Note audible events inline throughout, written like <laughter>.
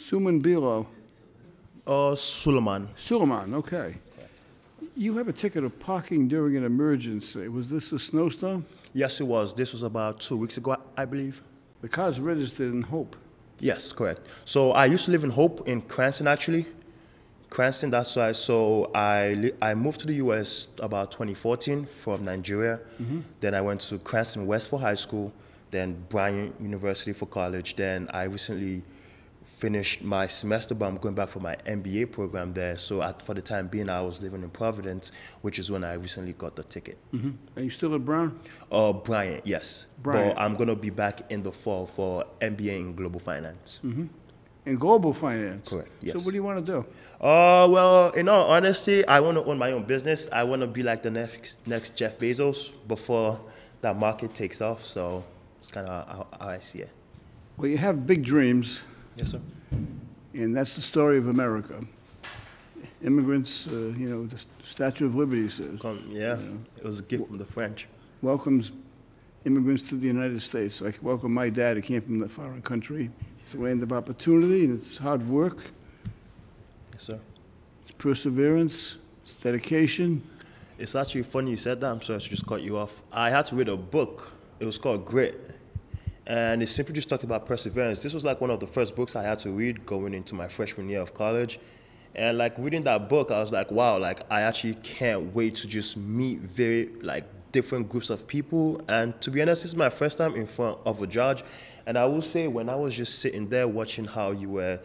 Suman Bilo. Uh, Suleiman. Suleiman, okay. You have a ticket of parking during an emergency. Was this a snowstorm? Yes, it was. This was about two weeks ago, I believe. The car's registered in Hope. Yes, correct. So I used to live in Hope in Cranston, actually. Cranston, that's why. So I, I moved to the US about 2014 from Nigeria. Then I went to Cranston West for high school, then Bryant University for college. Then I recently finished my semester, but I'm going back for my MBA program there. So at, for the time being, I was living in Providence, which is when I recently got the ticket. Are you still at Brown? Uh, Bryant, yes. Bryant. But I'm gonna be back in the fall for MBA in global finance. Mhm. In global finance? Correct, Yes. So what do you want to do? Uh, well, in all honesty, I want to own my own business. I want to be like the next next Jeff Bezos before that market takes off. So it's kind of how, how I see it. Well, you have big dreams, Yes, sir. and that's the story of America. Immigrants, uh, you know, the Statue of Liberty says, Come, yeah, it was a gift from the French. welcomes immigrants to the United States. I welcome my dad, who came from a foreign country. It's a land of opportunity, and it's hard work, Yes, sir. it's perseverance, it's dedication. It's actually funny you said that. I'm sorry to just cut you off. I had to read a book. It was called Grit. And it simply just talked about perseverance. This was like one of the first books I had to read going into my freshman year of college. And like reading that book, I was like, wow, like I actually can't wait to just meet very like different groups of people. And to be honest, this is my first time in front of a judge. And I will say when I was just sitting there watching how you were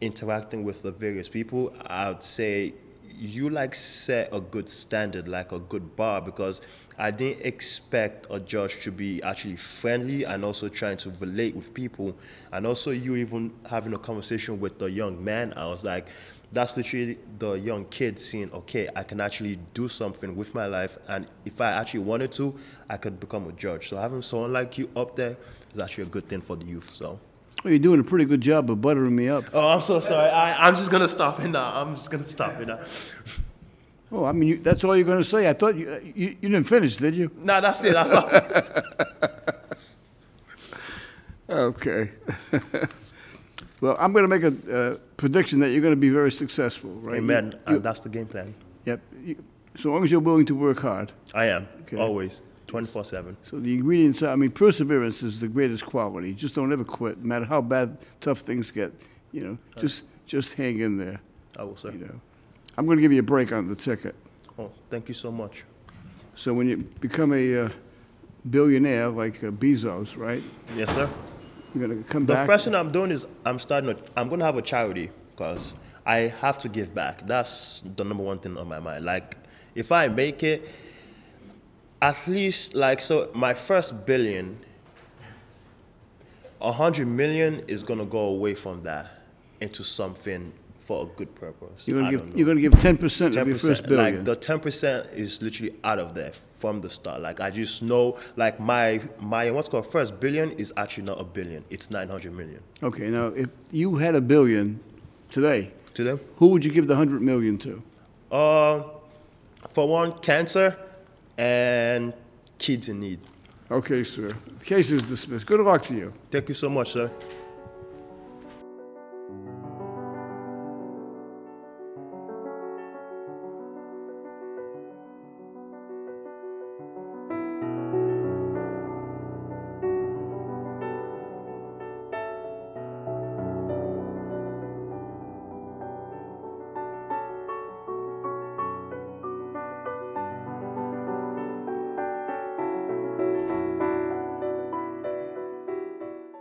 interacting with the various people, I would say you like set a good standard, like a good bar, because I didn't expect a judge to be actually friendly and also trying to relate with people. And also, you even having a conversation with the young man, I was like, that's literally the young kid seeing, okay, I can actually do something with my life. And if I actually wanted to, I could become a judge. So having someone like you up there is actually a good thing for the youth. So. Well, you're doing a pretty good job of buttering me up. Oh, I'm so sorry. I, I'm just gonna stop it now. I'm just gonna stop it now. Oh, I mean, you, that's all you're going to say? I thought you, you, you didn't finish, did you? No, that's it. That's all. <laughs> Okay. <laughs> Well, I'm going to make a uh, prediction that you're going to be very successful, right? Amen. You- And that's the game plan. Yep. You- So long as you're willing to work hard. I am Okay. always 24 seven. So the ingredients, are- I mean, perseverance is the greatest quality. Just don't ever quit, no matter how bad, tough things get. You know, just, just hang in there, I will, sir. you know. I'm going to give you a break on the ticket. Oh, thank you so much. So when you become a uh, billionaire like uh, Bezos, right, Yes, sir. you're going to come back. The first thing I'm doing is I'm starting. I'm gonna have a charity because I have to give back. That's the number one thing on my mind. Like, if I make it, at least like so, my first billion, a hundred million is gonna go away from that into something for a good purpose. You're going to give, you're going to give 10% of your first billion. Like the ten percent is literally out of there from the start. Like I just know, like my my what's called first billion is actually not a billion. It's nine hundred million. Okay, now, if you had a billion today, To them, who would you give the 100 million to? uh, for one, cancer and kids in need. Okay, sir. Case is dismissed. Good luck to you. Thank you so much, sir.